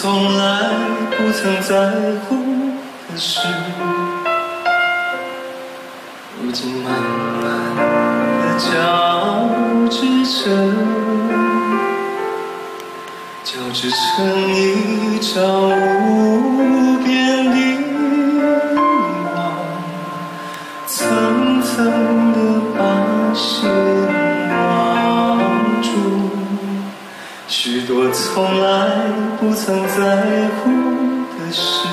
从来不曾在乎的事，如今慢慢的交织成，交织成一张无从来不曾在乎的事，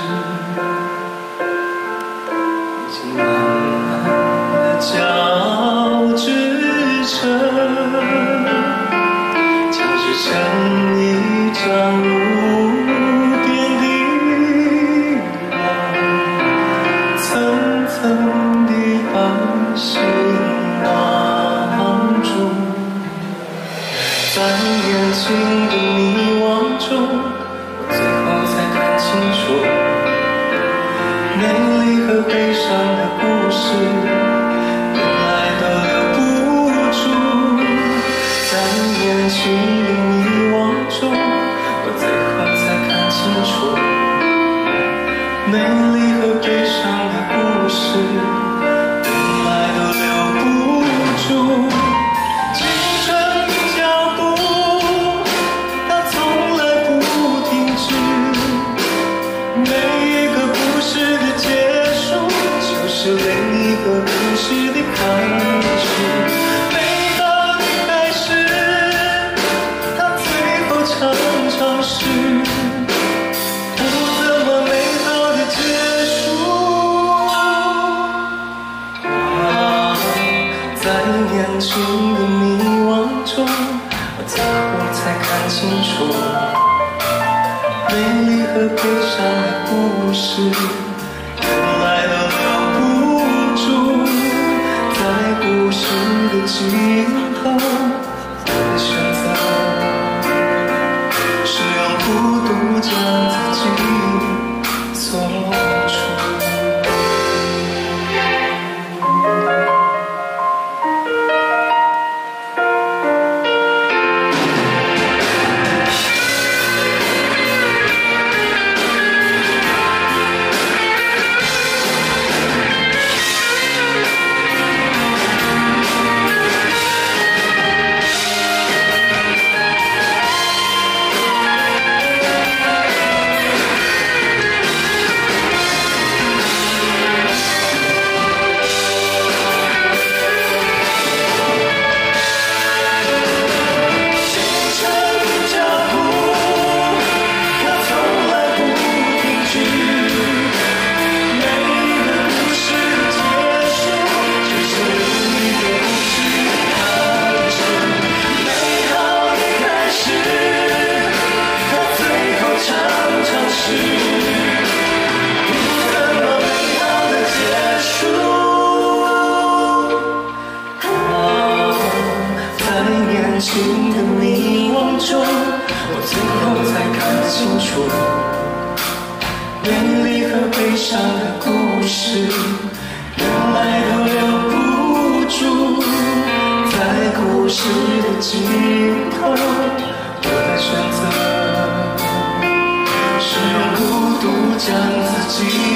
已经慢慢的交织成，交织成一张无边的网，层层地把心年轻的迷惘中，我最后才看清楚，美丽和悲伤的故事，原来都留不住。在年轻的迷惘中，我最后才看清楚，美丽和悲伤的故事，是另一个故事的开始。美好的开始，它最后常常是不怎么美好的结束。啊，在年轻的迷惘中，我最后才看清楚，美丽和悲伤的故事，尽头，的迷惘中，我最后才看清楚，美丽和悲伤的故事，原来都留不住。在故事的尽头，我的选择是用孤独将自己。